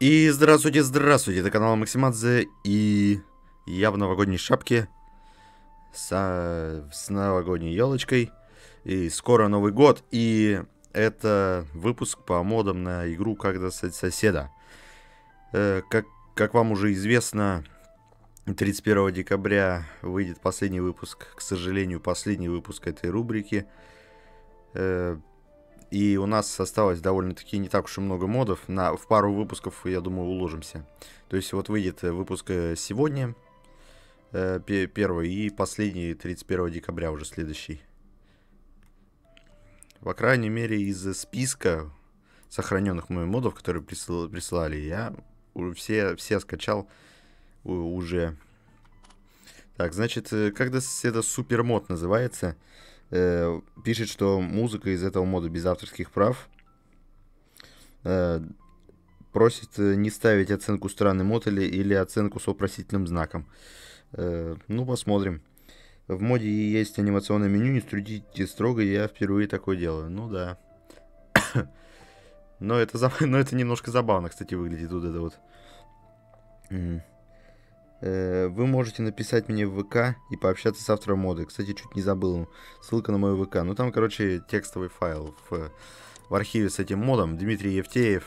И здравствуйте, здравствуйте, это канал Максимадзе, и я в новогодней шапке с, с новогодней елочкой, и скоро Новый год, и это выпуск по модам на игру «Как достать соседа». Э, как, как вам уже известно, 31 декабря выйдет последний выпуск, к сожалению, последний выпуск этой рубрики. Э, и у нас осталось довольно-таки не так уж и много модов. На, в пару выпусков, я думаю, уложимся. То есть вот выйдет э, выпуск э, сегодня, э, первый, и последний 31 декабря уже следующий. По крайней мере, из списка сохраненных моих модов, которые присыл, прислали, я все, все скачал уже. Так, значит, э, когда это супер мод называется, э, пишет, что музыка из этого мода без авторских прав. Э, просит э, не ставить оценку странный мод или, оценку с вопросительным знаком. Э, ну, посмотрим. В моде есть анимационное меню, не струдите строго, я впервые такое делаю. Ну да. но, это, но это немножко забавно, кстати, выглядит вот это вот. Вы можете написать мне в ВК и пообщаться с автором моды. Кстати, чуть не забыл. Ссылка на мой ВК. Ну, там, короче, текстовый файл в, в архиве с этим модом. Дмитрий Евтеев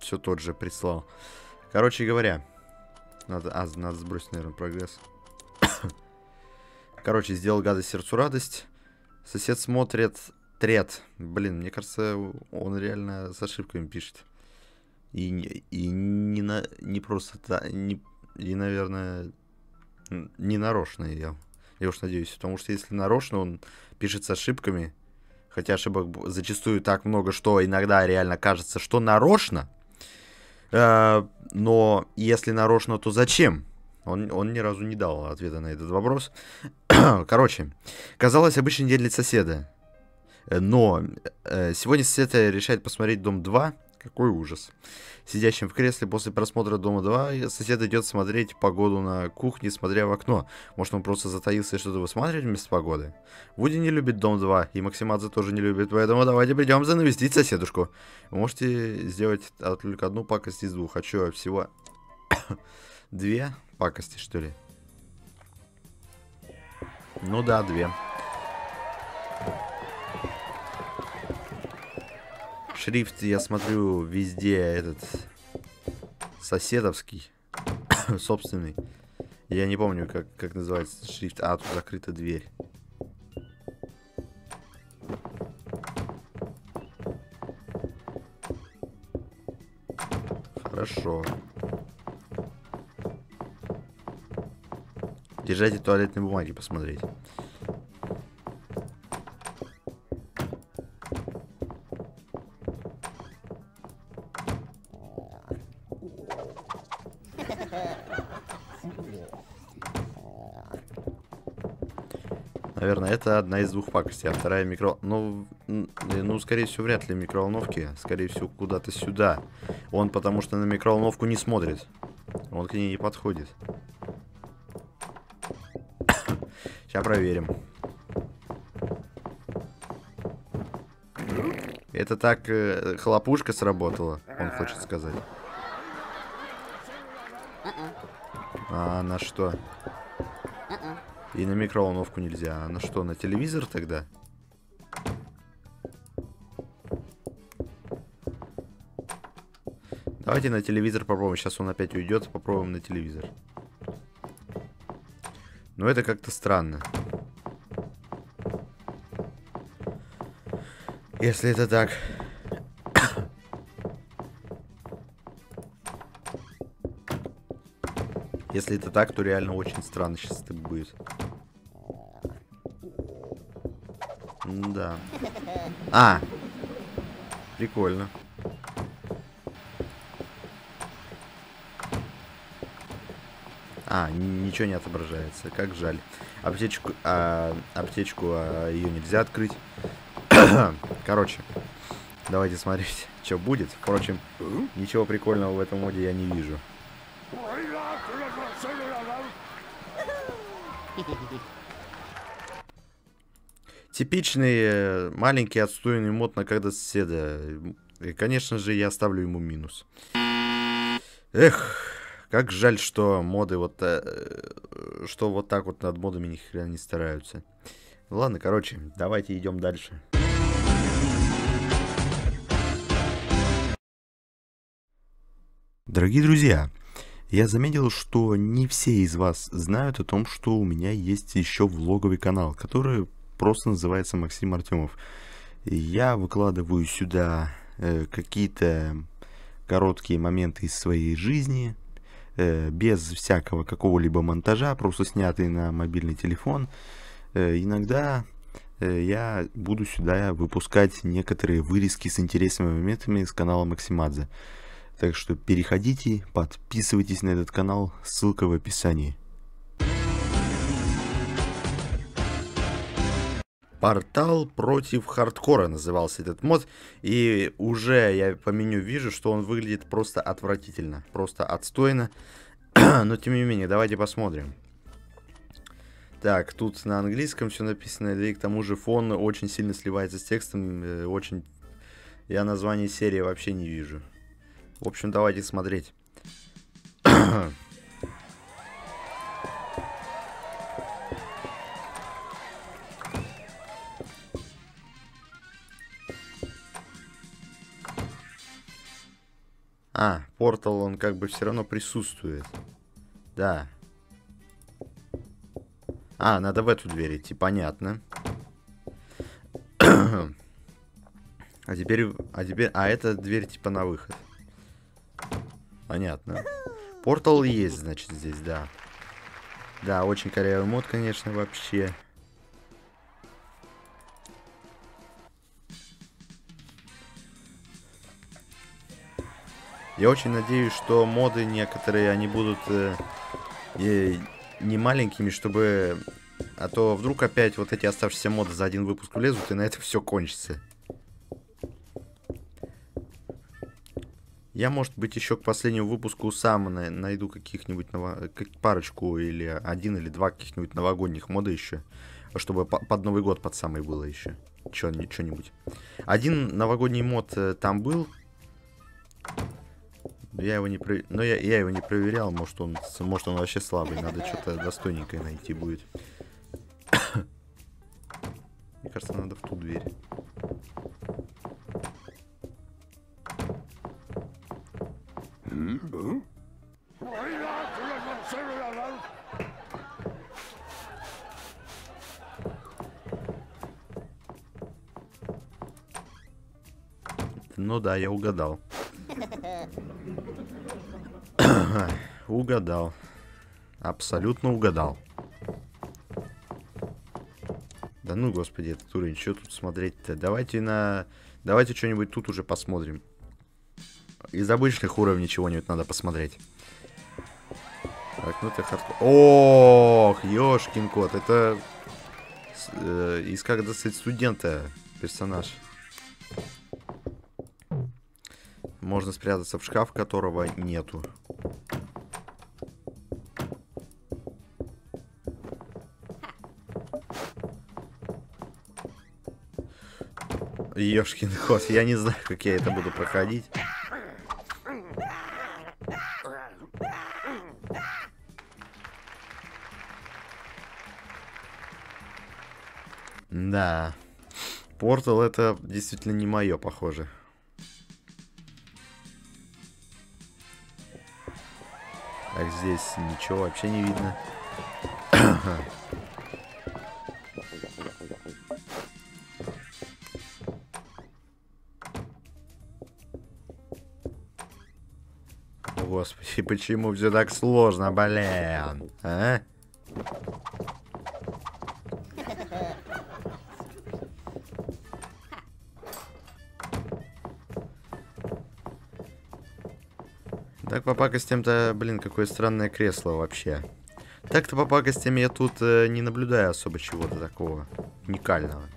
все тот же прислал. Короче говоря, надо, а, надо сбросить, наверное, прогресс. Короче, сделал гадость сердцу радость. Сосед смотрит трет. Блин, мне кажется, он реально с ошибками пишет. И, и не, на, не просто... Не, и, наверное, не нарочно я. Я уж надеюсь, потому что если нарочно, он пишет с ошибками, хотя ошибок зачастую так много, что иногда реально кажется, что нарочно. Э, но если нарочно, то зачем? Он, он ни разу не дал ответа на этот вопрос. Короче, казалось обычный день для соседа. Э, но э, сегодня сосед решает посмотреть «Дом 2», какой ужас. Сидящим в кресле после просмотра «Дома 2» сосед идет смотреть погоду на кухне, смотря в окно. Может, он просто затаился и что-то высматривает вместо погоды? Вуди не любит «Дом 2», и Максимадзе тоже не любит, поэтому давайте придем за навестить соседушку. Вы можете сделать только одну пакость из двух. Хочу всего две пакости, что ли? Ну да, две. Шрифт, я смотрю, везде этот соседовский, собственный. Я не помню, как, как называется шрифт. А, тут закрыта дверь. Хорошо. Держайте туалетные бумаги посмотреть. Наверное, это одна из двух пакостей, а вторая микро... Ну, ну, скорее всего, вряд ли микроволновки. Скорее всего, куда-то сюда. Он потому что на микроволновку не смотрит. Он к ней не подходит. Сейчас проверим. Это так э, хлопушка сработала, он хочет сказать. А на что? И на микроволновку нельзя. А на что, на телевизор тогда? Давайте на телевизор попробуем. Сейчас он опять уйдет. Попробуем на телевизор. Но это как-то странно. Если это так. Если это так, то реально очень странно сейчас это будет. Да. А! Прикольно. А, ничего не отображается. Как жаль. Аптечку, а, аптечку а, ее нельзя открыть. Короче, давайте смотреть, что будет. Впрочем, ничего прикольного в этом моде я не вижу. Типичный э, маленький отстойный мод на когда соседа. И, конечно же, я ставлю ему минус. Эх, как жаль, что моды вот... Э, что вот так вот над модами ни хрена не стараются. Ладно, короче, давайте идем дальше. Дорогие друзья, я заметил, что не все из вас знают о том, что у меня есть еще влоговый канал, который просто называется Максим Артемов. Я выкладываю сюда э, какие-то короткие моменты из своей жизни, э, без всякого какого-либо монтажа, просто снятые на мобильный телефон. Э, иногда э, я буду сюда выпускать некоторые вырезки с интересными моментами с канала Максимадзе. Так что переходите, подписывайтесь на этот канал, ссылка в описании. Портал против хардкора назывался этот мод. И уже я по меню вижу, что он выглядит просто отвратительно. Просто отстойно. Но тем не менее, давайте посмотрим. Так, тут на английском все написано, и к тому же фон очень сильно сливается с текстом. Э, очень... Я название серии вообще не вижу. В общем, давайте смотреть. А, портал, он как бы все равно присутствует. Да. А, надо в эту дверь идти, понятно. а теперь, а теперь, а это дверь типа на выход. Понятно. Портал есть, значит, здесь, да. Да, очень корявый мод, конечно, вообще. Я очень надеюсь, что моды некоторые, они будут э, э, не маленькими, чтобы... А то вдруг опять вот эти оставшиеся моды за один выпуск влезут, и на это все кончится. Я, может быть, еще к последнему выпуску сам на найду каких-нибудь ново... парочку или один или два каких-нибудь новогодних мода еще, чтобы по под Новый год под самый было еще. Что-нибудь. Один новогодний мод э, там был, я его не про... Но я, я его не проверял, может он, может он вообще слабый, надо что-то достойненькое найти будет. Мне кажется, надо в ту дверь. Ну да, я угадал. Угадал. Абсолютно угадал. Да ну, господи, этот уровень, что тут смотреть-то? Давайте на... Давайте что-нибудь тут уже посмотрим. Из обычных уровней чего-нибудь надо посмотреть. Так, ну ты хардкор... Ох, ёшкин кот, это... Э, из как достать студента персонаж. Можно спрятаться в шкаф, которого нету. Ёшкин кот, я не знаю, как я это буду проходить. Да. Портал это действительно не мое, похоже. Так, здесь ничего вообще не видно. Господи, почему все так сложно, блин? А? Так, по пакостям-то, блин, какое странное кресло вообще. Так-то по пакостям я тут э, не наблюдаю особо чего-то такого уникального.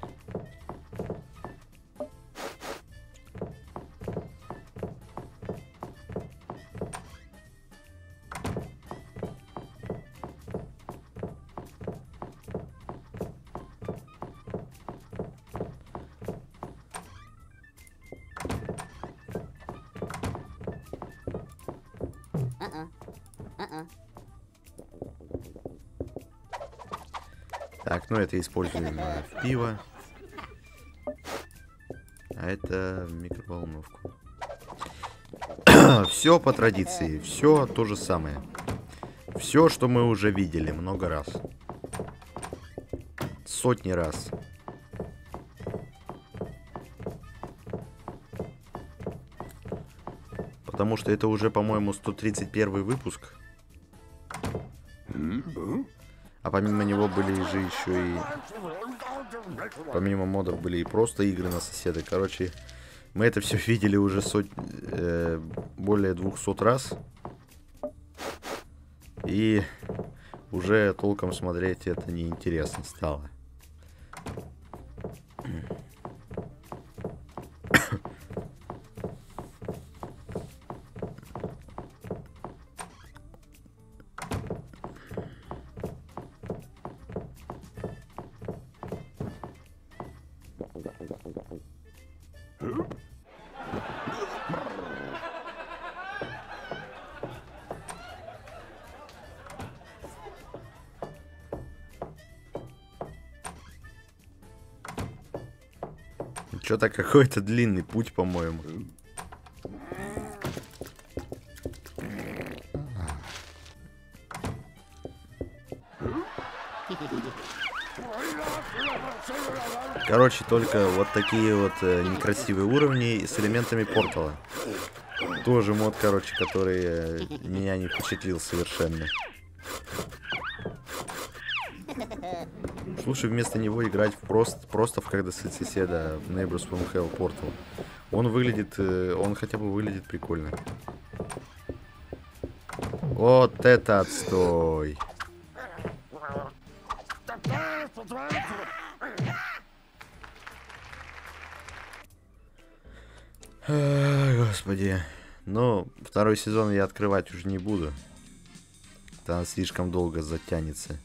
Это используем в пиво. А это в микроволновку. все по традиции, все то же самое. Все, что мы уже видели много раз. Сотни раз. Потому что это уже, по-моему, 131 выпуск. А помимо него были же еще и... Помимо модов были и просто игры на соседа. Короче, мы это все видели уже сот... э, более 200 раз. И уже толком смотреть это неинтересно стало. Что-то какой-то длинный путь, по-моему. Короче, только вот такие вот э, некрасивые уровни с элементами портала. Тоже мод, короче, который э, меня не впечатлил совершенно. Лучше вместо него играть в просто, просто в когда соседа Neighbors from Hell Portal. Он выглядит, э, он хотя бы выглядит прикольно. Вот это отстой. господи. Ну, второй сезон я открывать уже не буду. Там слишком долго затянется.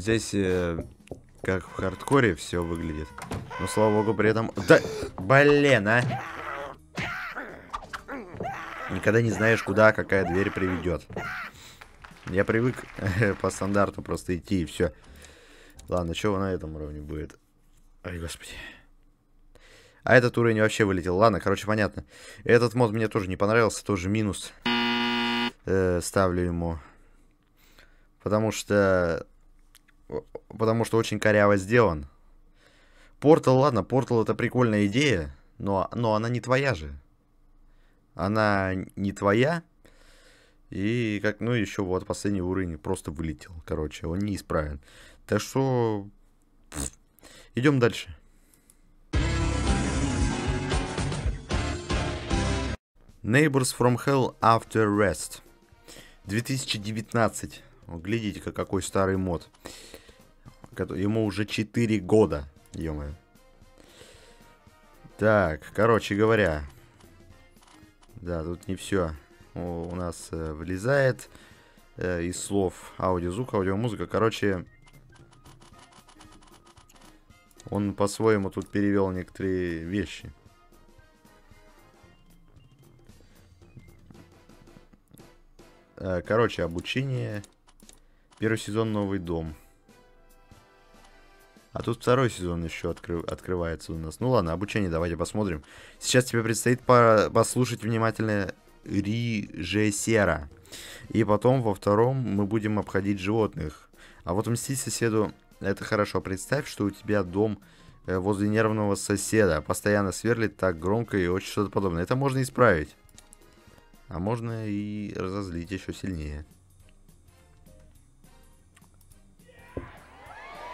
Вот здесь э, как в хардкоре все выглядит. Но слава богу при этом... Да, блин, а! Никогда не знаешь, куда какая дверь приведет. Я привык по стандарту просто идти и все. Ладно, что на этом уровне будет? Ой, господи. А этот уровень вообще вылетел. Ладно, короче, понятно. Этот мод мне тоже не понравился, тоже минус. Э, ставлю ему. Потому что потому что очень коряво сделан. Портал, ладно, Портал это прикольная идея, но, но она не твоя же. Она не твоя. И как, ну еще вот последний уровень просто вылетел. Короче, он не исправен. Так что идем дальше. Neighbors from Hell After Rest. 2019. Глядите-ка, какой старый мод. Ему уже 4 года, ё Так, короче говоря. Да, тут не все у нас э, влезает э, из слов аудиозвук, аудиомузыка. Короче, он по-своему тут перевел некоторые вещи. Э, короче, обучение. Первый сезон «Новый дом». А тут второй сезон еще откры... открывается у нас. Ну ладно, обучение давайте посмотрим. Сейчас тебе предстоит по... послушать внимательно режиссера. И потом во втором мы будем обходить животных. А вот мстить соседу, это хорошо. Представь, что у тебя дом э, возле нервного соседа. Постоянно сверлит так громко и очень что-то подобное. Это можно исправить. А можно и разозлить еще сильнее.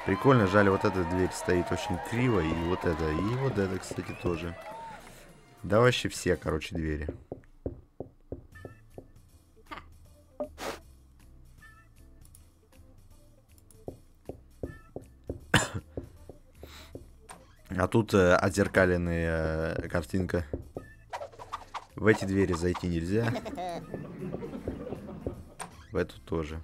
Прикольно, жаль, вот эта дверь стоит очень криво, и вот это, и вот это, кстати, тоже. Да вообще все, короче, двери. А тут э, отзеркаленная э, картинка. В эти двери зайти нельзя. В эту тоже.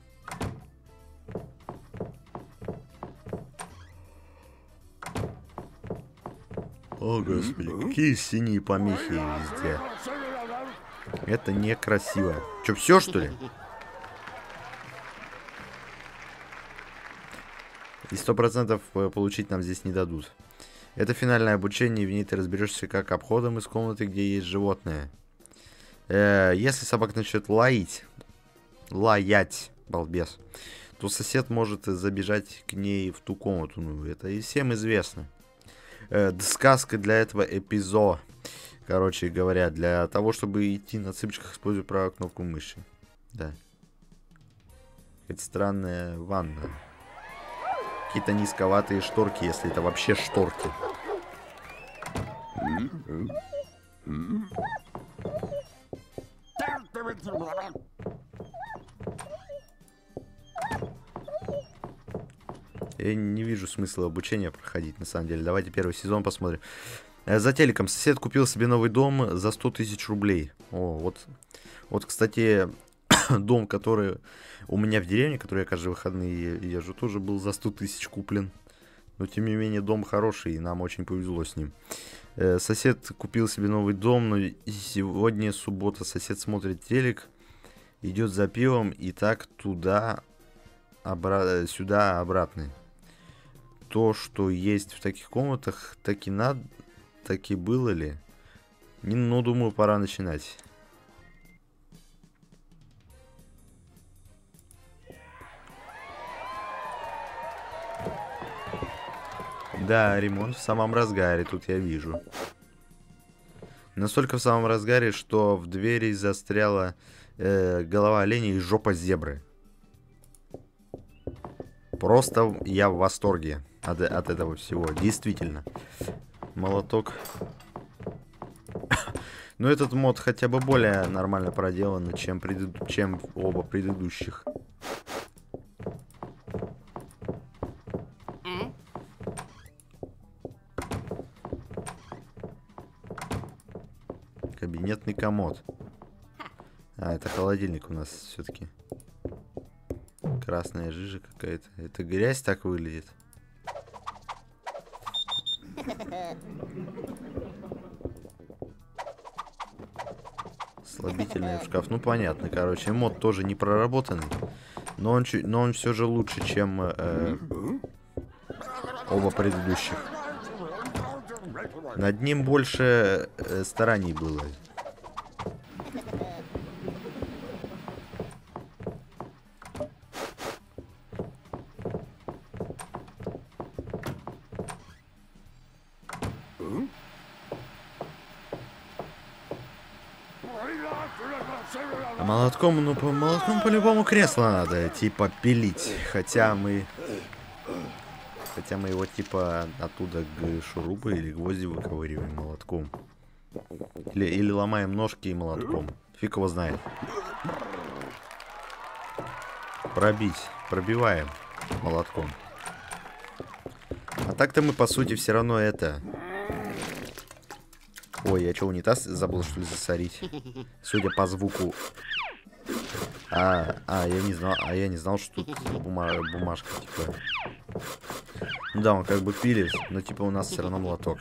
О, господи, какие синие помехи везде. Это некрасиво. Че, все что ли? И сто процентов э, получить нам здесь не дадут. Это финальное обучение, и в ней ты разберешься как обходом из комнаты, где есть животные. Э, если собака начнет лаять, лаять, балбес, то сосед может забежать к ней в ту комнату. Ну, это и всем известно. Э, сказка для этого эпизода. Короче говоря, для того, чтобы идти на цыпочках, использую правую кнопку мыши. Да. Это странная ванна. Какие-то низковатые шторки, если это вообще шторки. Я не вижу смысла обучения проходить, на самом деле. Давайте первый сезон посмотрим. Э, за телеком сосед купил себе новый дом за 100 тысяч рублей. О, вот, вот, кстати, дом, который у меня в деревне, который я каждые выходные езжу, тоже был за 100 тысяч куплен. Но, тем не менее, дом хороший, и нам очень повезло с ним. Э, сосед купил себе новый дом, но сегодня суббота. Сосед смотрит телек, идет за пивом, и так туда, обра сюда, обратно. То, что есть в таких комнатах, так и надо, так и было ли? Ну, думаю, пора начинать. Да, ремонт в самом разгаре, тут я вижу. Настолько в самом разгаре, что в двери застряла э, голова оленя и жопа зебры. Просто я в восторге от, от этого всего. Действительно. Молоток. Но этот мод хотя бы более нормально проделан, чем, предыд... чем оба предыдущих. Кабинетный комод. А, это холодильник у нас все-таки. Красная жижа какая-то. Это грязь так выглядит. Слабительный шкаф. Ну, понятно, короче. Мод тоже не проработанный. Но он, но он все же лучше, чем э, оба предыдущих. Над ним больше э, стараний было. Молотком, ну, по молотком по-любому кресло надо, типа, пилить. Хотя мы... Хотя мы его, типа, оттуда шурупы или гвозди выковыриваем молотком. Или, или ломаем ножки и молотком. Фиг его знает. Пробить. Пробиваем молотком. А так-то мы, по сути, все равно это... Ой, я что, унитаз забыл, что ли, засорить? Судя по звуку. А, а, я не знал, а я не знал, что тут бума бумажка, типа. Ну да, он как бы пилит, но типа у нас все равно молоток.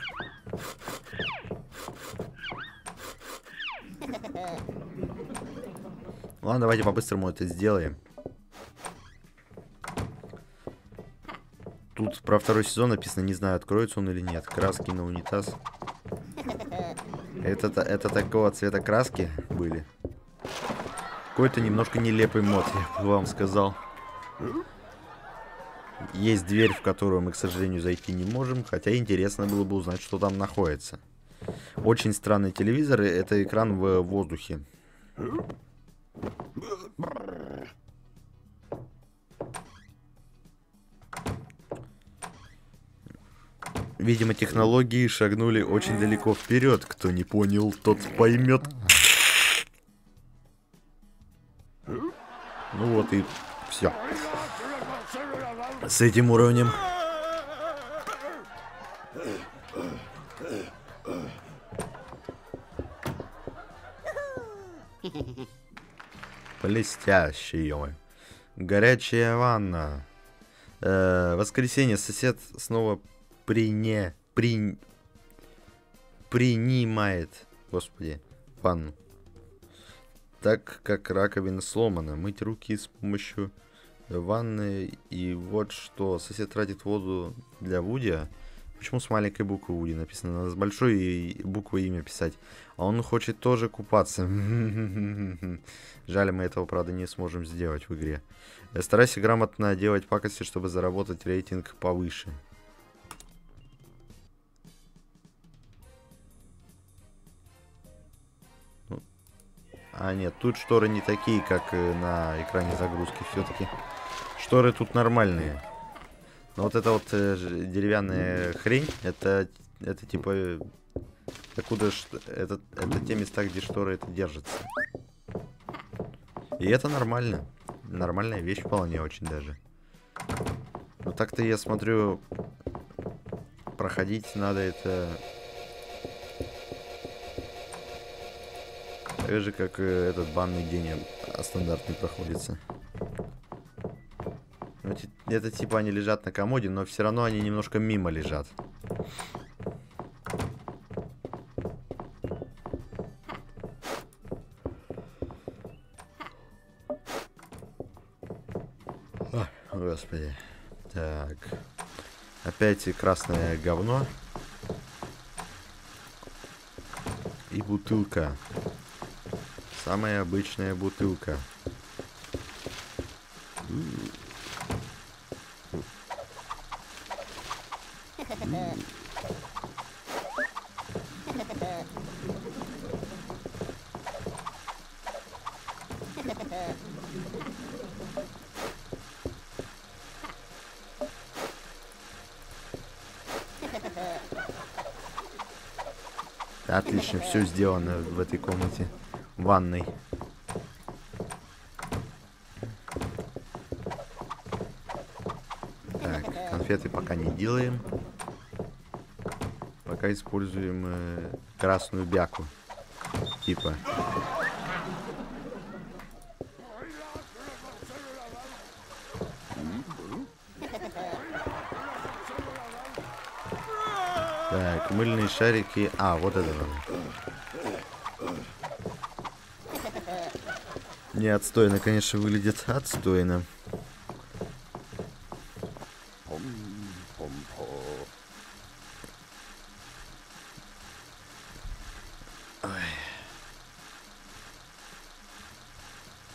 Ладно, давайте по-быстрому это сделаем. Тут про второй сезон написано, не знаю, откроется он или нет. Краски на унитаз. Это, это такого цвета краски были. Какой-то немножко нелепый мод, я бы вам сказал. Есть дверь, в которую мы, к сожалению, зайти не можем. Хотя интересно было бы узнать, что там находится. Очень странный телевизор. Это экран в воздухе. Видимо, технологии шагнули очень далеко вперед. Кто не понял, тот поймет. Ну вот и все. С этим уровнем. Блестящий, ё Горячая ванна. Э, воскресенье сосед снова прине... При... принимает, господи, ванну. Так как раковина сломана, мыть руки с помощью ванны. И вот что, сосед тратит воду для Вуди. Почему с маленькой буквы Вуди написано? Надо с большой буквы имя писать. А он хочет тоже купаться. Жаль, мы этого, правда, не сможем сделать в игре. Старайся грамотно делать пакости, чтобы заработать рейтинг повыше. А, нет, тут шторы не такие, как на экране загрузки. Все-таки шторы тут нормальные. Но вот эта вот э, деревянная хрень, это, это типа... Откуда это, это те места, где шторы это держатся. И это нормально. Нормальная вещь вполне очень даже. Но так-то я смотрю, проходить надо это Так же, как этот банный день стандартный проходится. Ну, это типа они лежат на комоде, но все равно они немножко мимо лежат. Господи. Так. Опять красное говно. И бутылка. Самая обычная бутылка. Отлично, все сделано в этой комнате ванной. Так, конфеты пока не делаем. Пока используем э, красную бяку. Типа. Так, мыльные шарики. А, вот это Не отстойно, конечно, выглядит. Отстойно.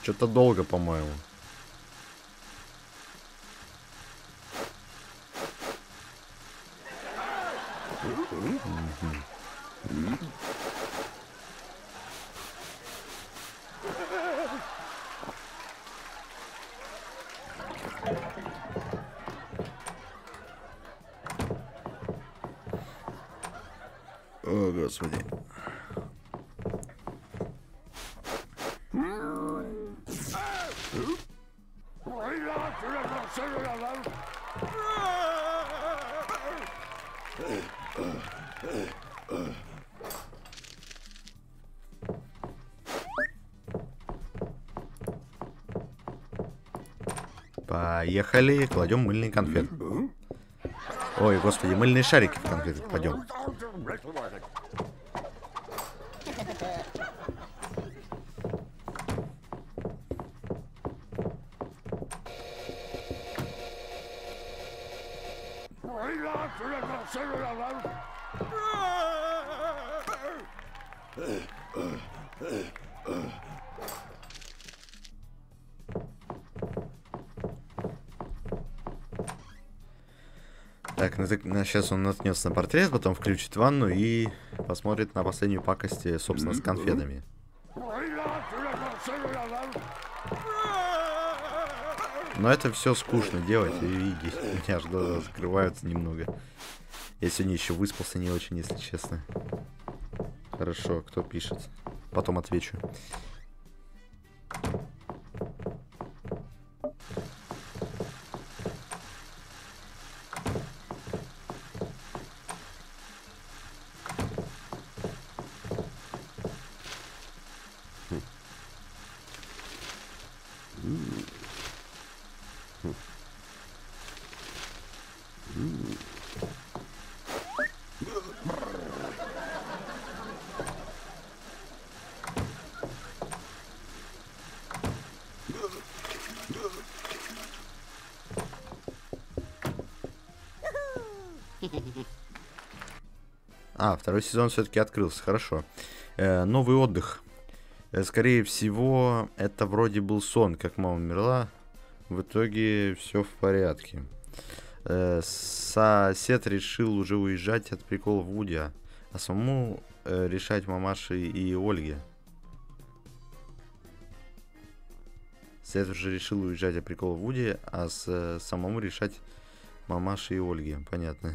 Что-то долго, по-моему. Поехали, кладем мыльный конфет. Ой, господи, мыльные шарики в конфеты кладем. Так, сейчас он наткнется на портрет, потом включит ванну и посмотрит на последнюю пакость, э, собственно, с конфетами. Но это все скучно делать, и видите, у меня аж глаза закрываются немного. Я сегодня еще выспался не очень, если честно. Хорошо, кто пишет? Потом отвечу. А, второй сезон все-таки открылся, хорошо. Э, новый отдых. Э, скорее всего, это вроде был сон, как мама умерла. В итоге все в порядке. Э, сосед решил уже уезжать от прикола Вуди, а самому э, решать мамаши и Ольге. Сет уже решил уезжать от прикола Вуди, а с, самому решать мамаши и Ольге. Понятно.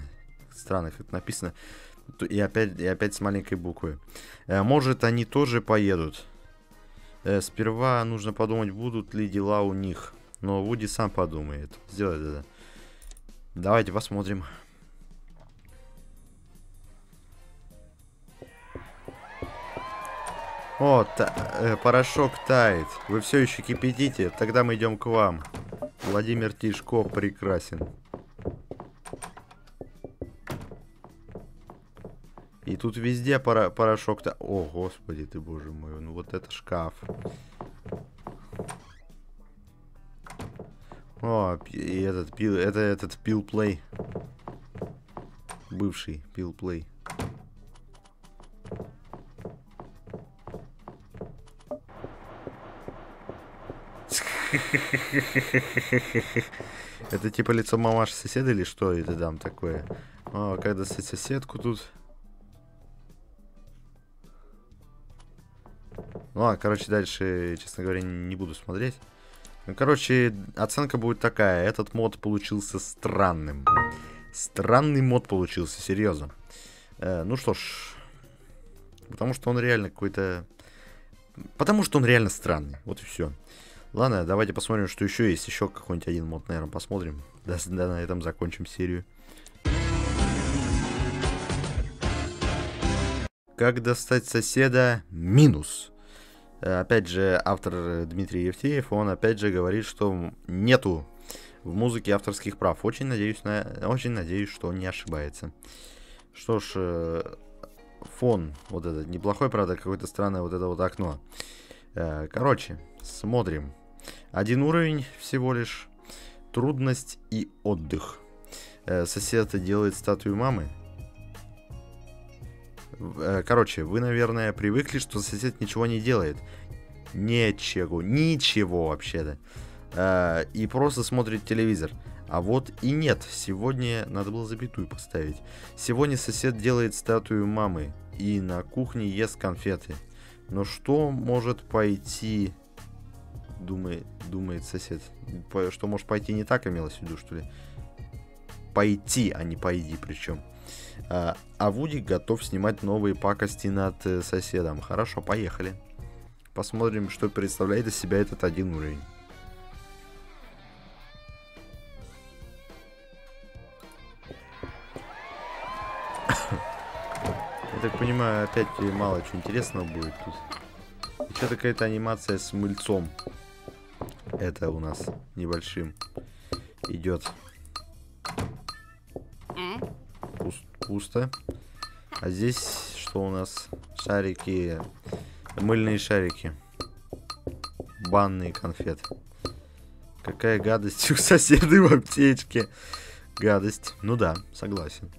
Странно, как написано. И опять, и опять с маленькой буквы. Может, они тоже поедут. Э, сперва нужно подумать, будут ли дела у них. Но Вуди сам подумает. Сделает это. Давайте посмотрим. О, та э, порошок тает. Вы все еще кипятите? Тогда мы идем к вам. Владимир Тишко прекрасен. И тут везде пора порошок-то... О, господи ты, боже мой. Ну вот это шкаф. О, и этот пил... Это этот пил плей. Бывший пил плей. Это типа лицо мамаши соседа или что это там такое? О, когда соседку тут... Ну ладно, короче, дальше, честно говоря, не буду смотреть. Ну, короче, оценка будет такая. Этот мод получился странным. Странный мод получился, серьезно. Э, ну что ж. Потому что он реально какой-то... Потому что он реально странный. Вот и все. Ладно, давайте посмотрим, что еще есть. Еще какой-нибудь один мод, наверное, посмотрим. Да, да, на этом закончим серию. Как достать соседа минус? Э, опять же, автор Дмитрий Евтеев, он опять же говорит, что нету в музыке авторских прав. Очень надеюсь, на... очень надеюсь, что не ошибается. Что ж, э, фон вот этот неплохой, правда, какое-то странное вот это вот окно. Э, короче, смотрим. Один уровень всего лишь. Трудность и отдых. Э, сосед делает статую мамы. Э, короче, вы, наверное, привыкли, что сосед ничего не делает. Ничего, ничего вообще-то. Э, и просто смотрит телевизор. А вот и нет, сегодня надо было запятую поставить. Сегодня сосед делает статую мамы и на кухне ест конфеты. Но что может пойти думает, думает сосед. Что может пойти не так, имелось в виду, что ли? Пойти, а не пойди причем. А, а Вуди готов снимать новые пакости над э, соседом. Хорошо, поехали. Посмотрим, что представляет из себя этот один уровень. Я так понимаю, опять мало чего интересного будет тут. Еще какая-то анимация с мыльцом это у нас небольшим идет. Пуст, пусто. А здесь что у нас? Шарики. Мыльные шарики. Банные конфеты. Какая гадость у соседа в аптечке. Гадость. Ну да, согласен.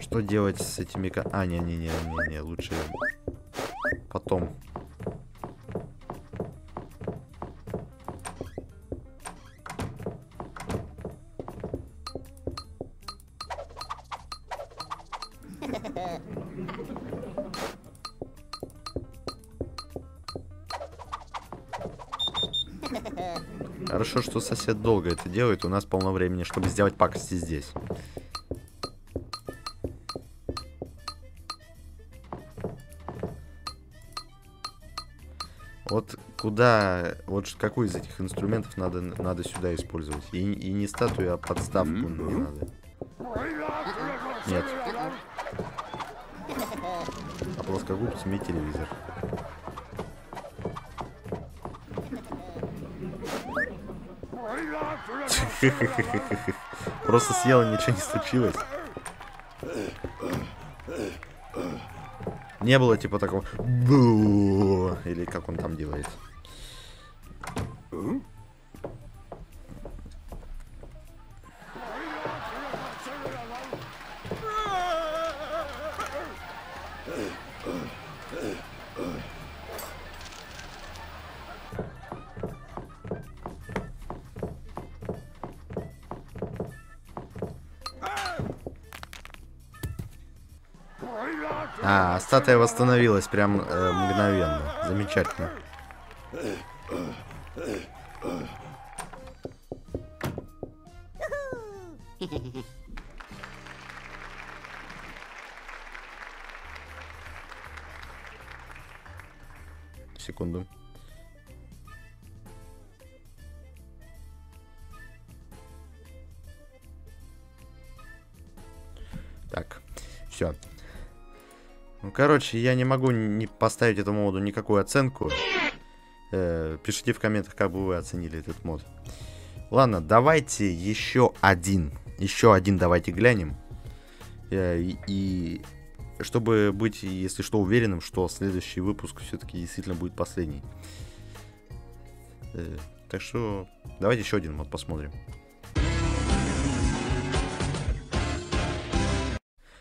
Что делать с этими... А, не-не-не-не-не, лучше потом. Хорошо, что сосед долго это делает, у нас полно времени, чтобы сделать пакости здесь. Вот куда, вот какой из этих инструментов надо, надо сюда использовать? И, и не статую, а подставку не надо. Нет. А плоскогубцами мне телевизор. Просто съел, ничего не случилось. Не было типа такого... Или как он там делает. Статуя восстановилась прям э, мгновенно. Замечательно. Короче, я не могу не поставить этому моду никакую оценку. Э, пишите в комментах, как бы вы оценили этот мод. Ладно, давайте еще один. Еще один давайте глянем. Э, и, чтобы быть, если что, уверенным, что следующий выпуск все-таки действительно будет последний. Э, так что давайте еще один мод посмотрим.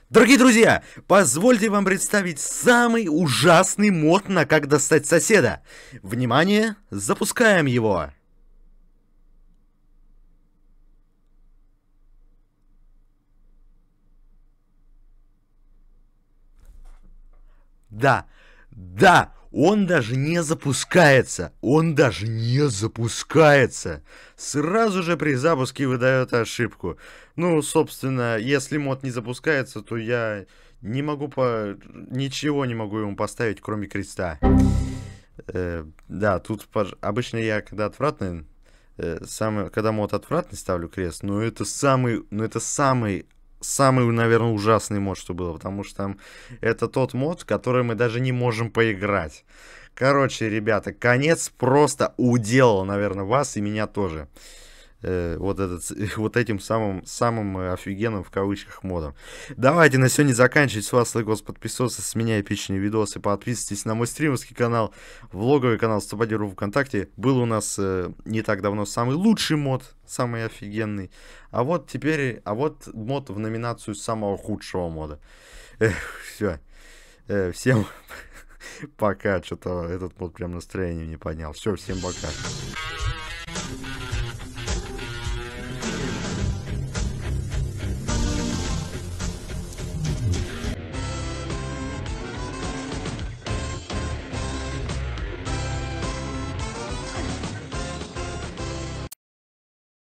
Дорогие друзья, позвольте вам представить самый ужасный мод на как достать соседа. Внимание, запускаем его. Да, да, он даже не запускается. Он даже не запускается. Сразу же при запуске выдает ошибку. Ну, собственно, если мод не запускается, то я не могу по... Ничего не могу ему поставить, кроме креста. Э, да, тут пож... обычно я, когда отвратный, э, самый... когда мод отвратный, ставлю крест, но это самый, но это самый самый, наверное, ужасный мод, что было, потому что это тот мод, который мы даже не можем поиграть. Короче, ребята, конец просто уделал, наверное, вас и меня тоже. Э, вот, этот, вот этим самым, самым офигенным в кавычках модом. Давайте на сегодня заканчивать. С вас лайкос, подписываться, с меня эпичные видосы. Подписывайтесь на мой стримовский канал, влоговый канал Стопадиру ВКонтакте. Был у нас э, не так давно самый лучший мод, самый офигенный. А вот теперь, а вот мод в номинацию самого худшего мода. Все. Э, всем пока. Что-то этот мод прям настроение не поднял. Все, всем пока.